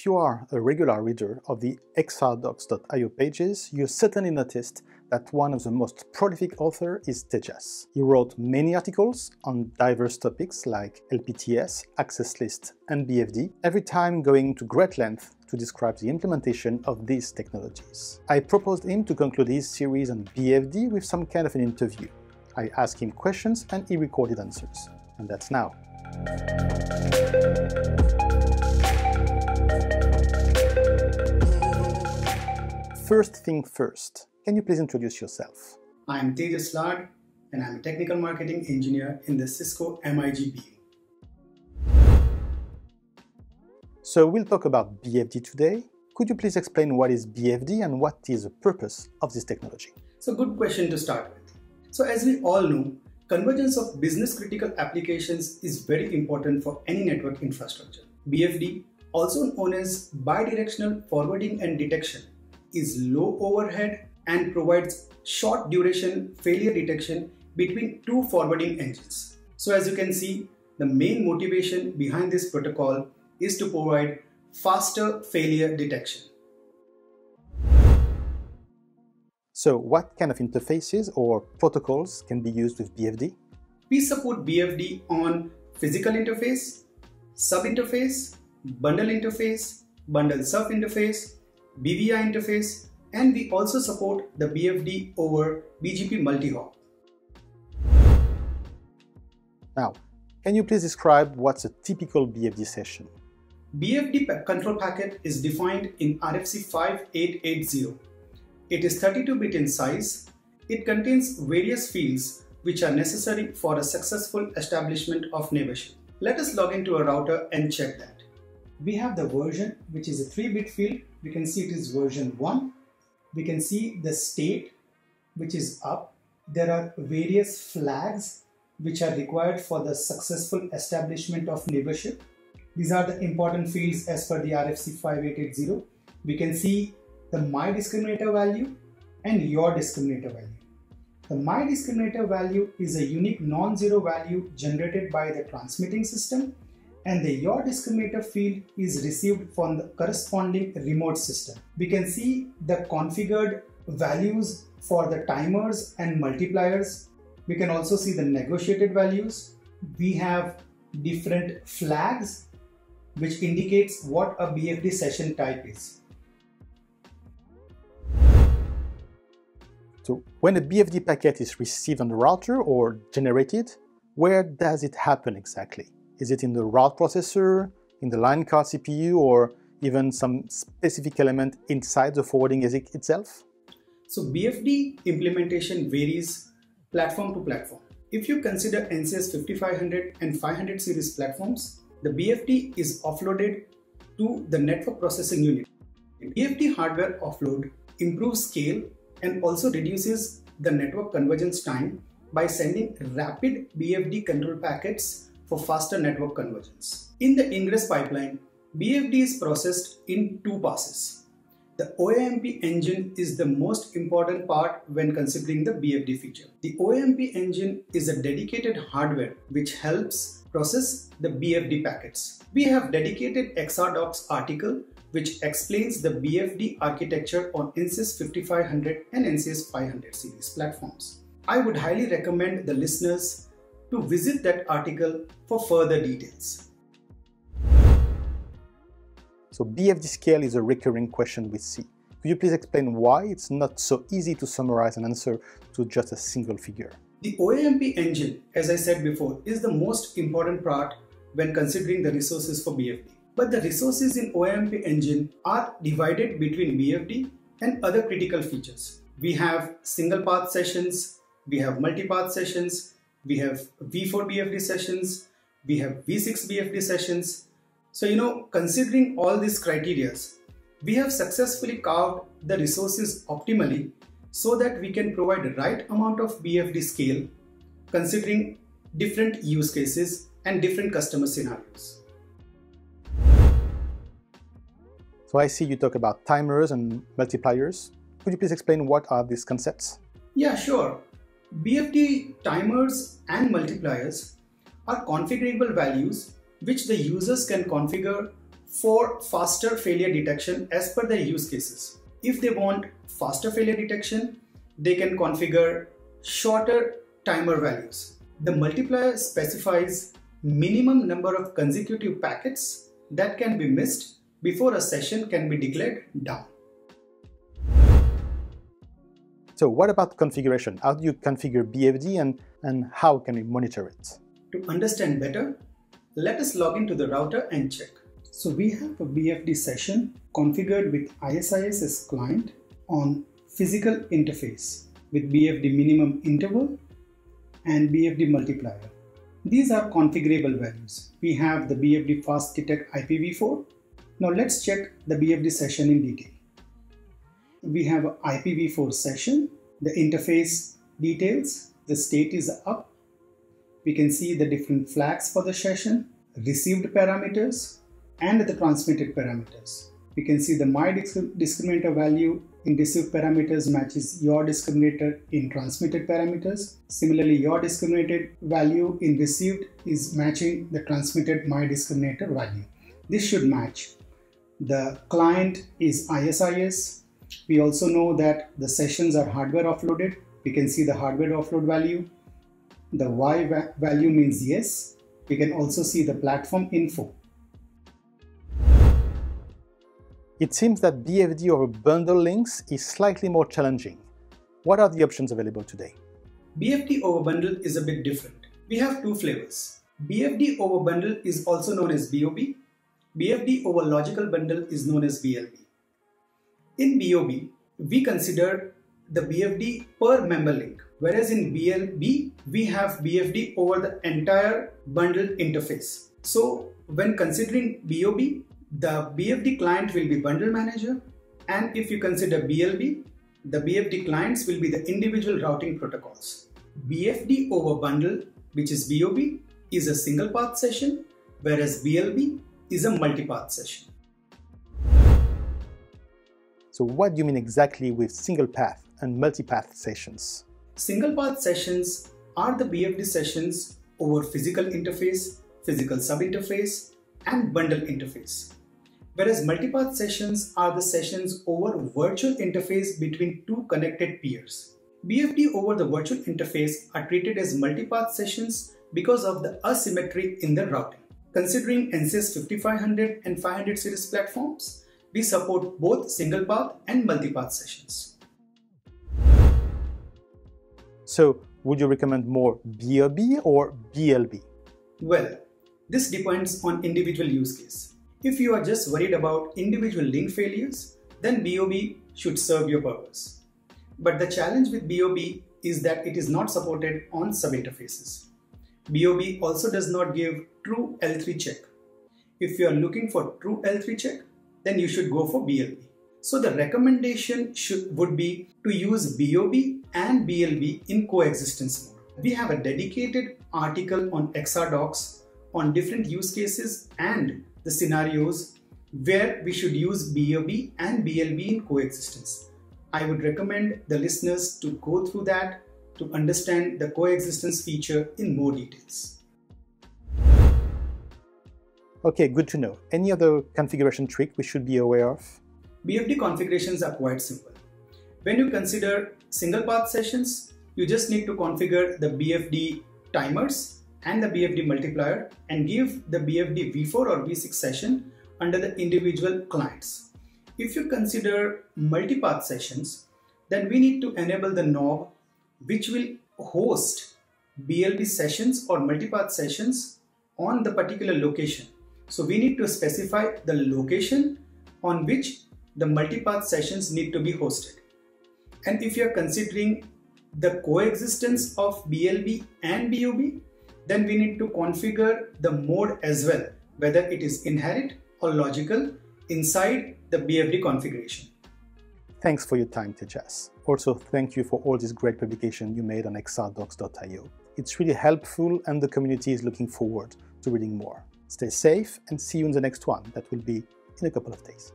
If you are a regular reader of the xrdocs.io pages, you certainly noticed that one of the most prolific authors is Tejas. He wrote many articles on diverse topics like LPTS, access list, and BFD, every time going to great length to describe the implementation of these technologies. I proposed him to conclude his series on BFD with some kind of an interview. I asked him questions and he recorded answers. And that's now. First thing first, can you please introduce yourself? I'm Tejas Lad and I'm a technical marketing engineer in the Cisco MIG BU. So we'll talk about BFD today. Could you please explain what is BFD and what is the purpose of this technology? So good question to start with. So as we all know, convergence of business critical applications is very important for any network infrastructure. BFD, also known as bidirectional forwarding and detection, is low overhead and provides short duration failure detection between two forwarding engines. So as you can see, the main motivation behind this protocol is to provide faster failure detection. So what kind of interfaces or protocols can be used with BFD? We support BFD on physical interface, sub interface, bundle interface, bundle sub interface, BVI interface, and we also support the BFD over BGP multi-hop. Now, can you please describe what's a typical BFD session? BFD control packet is defined in RFC 5880. It is 32-bit in size. It contains various fields which are necessary for a successful establishment of neighborship. Let us log into a router and check that. We have the version which is a 3-bit field we can see it is version 1. We can see the state which is up. There are various flags which are required for the successful establishment of neighborship. These are the important fields as per the RFC 5880. We can see the my discriminator value and your discriminator value. The my discriminator value is a unique non-zero value generated by the transmitting system and the your discriminator field is received from the corresponding remote system. We can see the configured values for the timers and multipliers. We can also see the negotiated values. We have different flags which indicates what a BFD session type is. So when a BFD packet is received on the router or generated, where does it happen exactly? Is it in the route processor, in the line card CPU, or even some specific element inside the forwarding ASIC itself? So BFD implementation varies platform to platform. If you consider NCS 5500 and 500 series platforms, the BFD is offloaded to the network processing unit. BFD hardware offload improves scale and also reduces the network convergence time by sending rapid BFD control packets for faster network convergence. In the ingress pipeline, BFD is processed in two passes. The OAMP engine is the most important part when considering the BFD feature. The OAMP engine is a dedicated hardware which helps process the BFD packets. We have dedicated XRDocs article which explains the BFD architecture on NCS 5500 and NCS 500 series platforms. I would highly recommend the listeners to visit that article for further details. So BFD scale is a recurring question we see. Could you please explain why it's not so easy to summarize an answer to just a single figure? The OAMP engine, as I said before, is the most important part when considering the resources for BFD. But the resources in OAMP engine are divided between BFD and other critical features. We have single path sessions, we have multi-path sessions, we have V4 BFD sessions, we have V6 BFD sessions. So, you know, considering all these criteria, we have successfully carved the resources optimally so that we can provide the right amount of BFD scale considering different use cases and different customer scenarios. So I see you talk about timers and multipliers. Could you please explain what are these concepts? Yeah, sure. BFD timers and multipliers are configurable values which the users can configure for faster failure detection as per their use cases. If they want faster failure detection, they can configure shorter timer values. The multiplier specifies minimum number of consecutive packets that can be missed before a session can be declared down. So what about configuration? How do you configure BFD and, and how can we monitor it? To understand better, let us log into the router and check. So we have a BFD session configured with ISIS as client on physical interface with BFD minimum interval and BFD multiplier. These are configurable values. We have the BFD fast detect IPv4. Now let's check the BFD session in detail we have IPv4 session, the interface details, the state is up. We can see the different flags for the session, received parameters, and the transmitted parameters. We can see the my discriminator value in received parameters matches your discriminator in transmitted parameters. Similarly, your discriminated value in received is matching the transmitted my discriminator value. This should match. The client is ISIS, we also know that the sessions are hardware offloaded. We can see the hardware offload value. The Y value means yes. We can also see the platform info. It seems that BFD over bundle links is slightly more challenging. What are the options available today? BFD over bundle is a bit different. We have two flavors. BFD over bundle is also known as BOB. BFD over logical bundle is known as BLB. In BOB, we consider the BFD per member link, whereas in BLB, we have BFD over the entire bundle interface. So when considering BOB, the BFD client will be bundle manager. And if you consider BLB, the BFD clients will be the individual routing protocols. BFD over bundle, which is BOB, is a single path session, whereas BLB is a multi-path session. So what do you mean exactly with single path and multipath sessions? Single path sessions are the BFD sessions over physical interface, physical subinterface, and bundle interface. Whereas multipath sessions are the sessions over virtual interface between two connected peers. BFD over the virtual interface are treated as multipath sessions because of the asymmetry in the routing. Considering NCS 5500 and 500 series platforms, we support both single path and multipath sessions. So, would you recommend more BOB or BLB? Well, this depends on individual use case. If you are just worried about individual link failures, then BOB should serve your purpose. But the challenge with BOB is that it is not supported on sub interfaces. BOB also does not give true L3 check. If you are looking for true L3 check, then you should go for BLB. So the recommendation should would be to use BOB and BLB in coexistence mode. We have a dedicated article on XRDocs on different use cases and the scenarios where we should use BOB and BLB in coexistence. I would recommend the listeners to go through that to understand the coexistence feature in more details. Okay, good to know. Any other configuration trick we should be aware of? BFD configurations are quite simple. When you consider single path sessions, you just need to configure the BFD timers and the BFD multiplier and give the BFD V4 or V6 session under the individual clients. If you consider multipath sessions, then we need to enable the knob which will host BLB sessions or multipath sessions on the particular location so we need to specify the location on which the multipath sessions need to be hosted. And if you're considering the coexistence of BLB and BOB, then we need to configure the mode as well, whether it is inherit or logical inside the BFD configuration. Thanks for your time, Tejas. Also, thank you for all this great publication you made on xrdocs.io. It's really helpful and the community is looking forward to reading more. Stay safe and see you in the next one that will be in a couple of days.